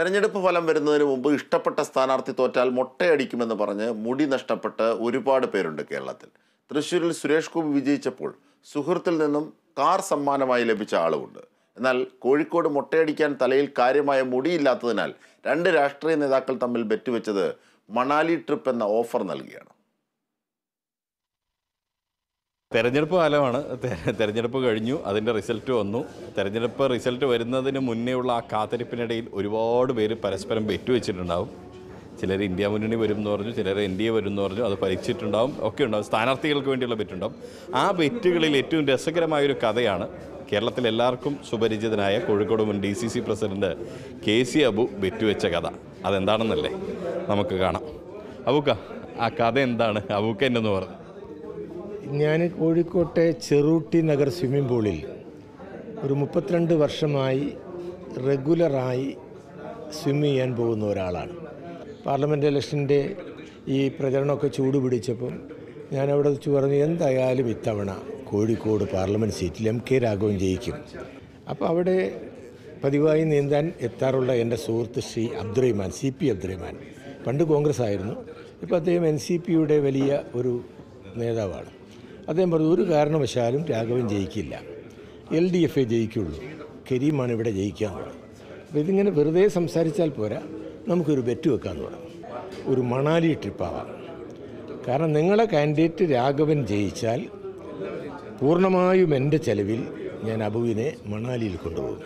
തെരഞ്ഞെടുപ്പ് ഫലം വരുന്നതിന് മുമ്പ് ഇഷ്ടപ്പെട്ട സ്ഥാനാർത്ഥി തോറ്റാൽ മൊട്ടയടിക്കുമെന്ന് പറഞ്ഞ് മുടി നഷ്ടപ്പെട്ട് ഒരുപാട് പേരുണ്ട് കേരളത്തിൽ. തൃശ്ശൂരിൽ സുരേഷ് ഗോപി വിജയിച്ചപ്പോൾ സുഹൃത്തിൽ നിന്നും കാർ സമ്മാനമായി ലഭിച്ച ആളുമുണ്ട്. എന്നാൽ കോഴിക്കോട് മൊട്ടയടിക്കാൻ തലയിൽ കാര്യമായ മുടിയില്ലാത്തതിനാൽ രണ്ട് രാഷ്ട്രീയ നേതാക്കൾ തമ്മിൽ ബെറ്റുവെച്ചത് മണാലി ട്രിപ്പ് എന്ന ഓഫർ നൽകിയാണ്. തെരഞ്ഞെടുപ്പ് കാലമാണ്. തെരഞ്ഞെടുപ്പ് കഴിഞ്ഞു അതിന്റെ റിസൾട്ട് വന്നു. തെരഞ്ഞെടുപ്പ് റിസൾട്ട് വരുന്നതിന് മുന്നേയുള്ള ആ കാത്തിരിപ്പിനിടയിൽ ഒരുപാട് പേര് പരസ്പരം വെച്ചിട്ടുണ്ടാവും ചിലർ ഇന്ത്യ മുന്നണി വരും എന്ന് പറഞ്ഞു ചിലർ എൻ ഡി എ വരും എന്ന് പറഞ്ഞു അത് ഭരിച്ചിട്ടുണ്ടാവും ഒക്കെ ഉണ്ടാവും സ്ഥാനാർത്ഥികൾക്ക് വേണ്ടിയുള്ള ബെറ്റുണ്ടാവും ആ ബെറ്റുകളിൽ ഏറ്റവും രസകരമായൊരു കഥയാണ് കേരളത്തിൽ എല്ലാവർക്കും സുപരിചിതനായ കോഴിക്കോട് മുൻ D C C president K C Abu bet വെച്ച കഥ. അതെന്താണെന്നല്ലേ നമുക്ക് കാണാം. അബൂക്ക ആ കഥ എന്താണ്? അബൂക്ക എന്നു പറഞ്ഞു ഞാൻ കോഴിക്കോട്ടെ ചെറുട്ടി നഗർ സ്വിമ്മിംഗ് പൂളിൽ ഒരു മുപ്പത്തിരണ്ട് വർഷമായി റെഗുലറായി സ്വിം ചെയ്യാൻ പോകുന്ന ഒരാളാണ്. പാർലമെന്റ് ഇലക്ഷന്റെ ഈ പ്രചരണമൊക്കെ ചൂട് പിടിച്ചപ്പം ഞാൻ അവിടെ വെച്ച് പറഞ്ഞു എന്തായാലും ഇത്തവണ കോഴിക്കോട് പാർലമെന്റ് സീറ്റിൽ എം കെ രാഘവൻ ജയിക്കും. അപ്പോൾ അവിടെ പതിവായി നീന്താൻ എത്താറുള്ള എന്റെ സുഹൃത്ത് ശ്രീ അബ്ദുറഹിമാൻ സി പി അബ്ദുറഹിമാൻ. പണ്ട് കോൺഗ്രസ് ആയിരുന്നു ഇപ്പോൾ അദ്ദേഹം എൻ സി പിയുടെ വലിയ ഒരു നേതാവാണ്. അദ്ദേഹം പറഞ്ഞു ഒരു കാരണവശാലും രാഘവൻ ജയിക്കില്ല. എൽ ഡി എഫ് ജയിക്കുള്ളൂ. കരീമാണ് ഇവിടെ ജയിക്കുക എന്ന് പറഞ്ഞു അപ്പോൾ ഇതിങ്ങനെ വെറുതെ സംസാരിച്ചാൽ പോരാ. നമുക്കൊരു ബെറ്റ് വെക്കാമെന്ന് പറഞ്ഞു ഒരു മണാലി ട്രിപ്പാവാം കാരണം നിങ്ങളെ കാൻഡിഡേറ്റ് രാഘവൻ ജയിച്ചാൽ പൂർണമായും എന്റെ ചെലവിൽ ഞാൻ അബുവിനെ മണാലിയിൽ കൊണ്ടുപോകും.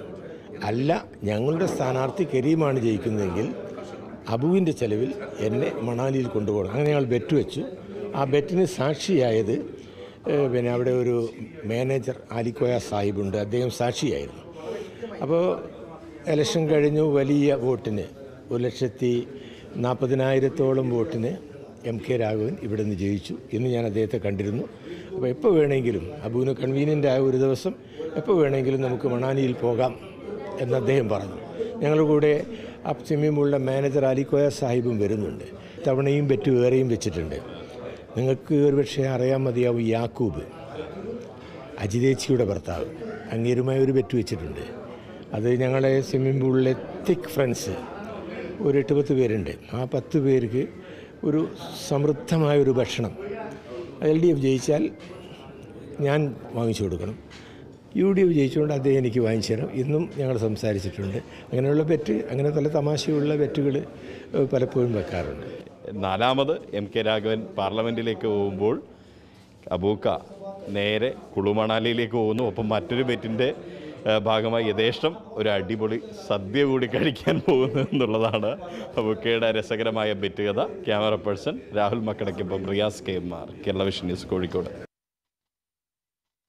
അല്ല ഞങ്ങളുടെ സ്ഥാനാർത്ഥി കരീമാണ് ജയിക്കുന്നതെങ്കിൽ അബുവിന്റെ ചെലവിൽ എന്നെ മണാലിയിൽ കൊണ്ടുപോകണം. അങ്ങനെ ഞങ്ങൾ ബെറ്റ് വെച്ചു. ആ ബെറ്റിന് സാക്ഷിയായത് പിന്നെ അവിടെ ഒരു മാനേജർ ആലിക്കോയ സാഹിബുണ്ട്. അദ്ദേഹം സാക്ഷിയായിരുന്നു. അപ്പോൾ ഇലക്ഷൻ കഴിഞ്ഞു വലിയ വോട്ടിന് ഒരു ലക്ഷത്തി നാൽപ്പതിനായിരത്തോളം വോട്ടിന് എം കെ രാഘവൻ ഇവിടെ നിന്ന് ജയിച്ചു ഇന്ന് ഞാൻ അദ്ദേഹത്തെ കണ്ടിരുന്നു. അപ്പോൾ എപ്പോൾ വേണമെങ്കിലും അബുവിന് കൺവീനിയന്റ് ആയ ഒരു ദിവസം എപ്പോൾ വേണമെങ്കിലും നമുക്ക് മണാലിയിൽ പോകാം എന്ന് അദ്ദേഹം പറഞ്ഞു. ഞങ്ങളുടെ കൂടെ പൂളിലെ മാനേജർ അലിക്കോയ സാഹിബും വരുന്നുണ്ട്. തവണയും ബെറ്റ് വേറെയും വെച്ചിട്ടുണ്ട്. നിങ്ങൾക്ക് ഒരുപക്ഷെ അറിയാൻ മതിയാവും യാക്കൂബ് അജിതേച്ചിയുടെ ഭർത്താവ്. അങ്ങേരുമായി ഒരു ബെറ്റ് വെച്ചിട്ടുണ്ട്. അത് ഞങ്ങളെ സ്വിമ്മിംഗ് പൂളിലെ തിക്ക് ഫ്രണ്ട്സ് ഒരു എട്ട് പത്ത് പേരുണ്ട്. ആ പത്ത് പേർക്ക് ഒരു സമൃദ്ധമായ ഒരു ഭക്ഷണം. എൽ ഡി എഫ് ജയിച്ചാൽ ഞാൻ വാങ്ങിച്ചു കൊടുക്കണം. യു ഡി എഫ് ജയിച്ചുകൊണ്ട് അദ്ദേഹം എനിക്ക് വാങ്ങിച്ചു തരാം ഇന്നും ഞങ്ങൾ സംസാരിച്ചിട്ടുണ്ട്. അങ്ങനെയുള്ള ബെറ്റ് അങ്ങനെ പല തമാശയുള്ള ബെറ്റുകൾ പലപ്പോഴും വെക്കാറുണ്ട്. നാലാമത് എം കെ രാഘവൻ പാർലമെന്റിലേക്ക് പോകുമ്പോൾ അബൂക്ക നേരെ കുളുമണാലിയിലേക്ക് പോകുന്നു. ഒപ്പം മറ്റൊരു ബെറ്റിന്റെ ഭാഗമായി യഥേഷ്ടം ഒരു അടിപൊളി സദ്യ കൂടി കഴിക്കാൻ പോകുന്നു എന്നുള്ളതാണ് അബൂക്കയുടെ രസകരമായ ബെറ്റ് കഥ. ക്യാമറ പേഴ്സൺ രാഹുൽ മക്കടയ്ക്കൊപ്പം Riyas K. M. R. Kerala vision news Kozhikode.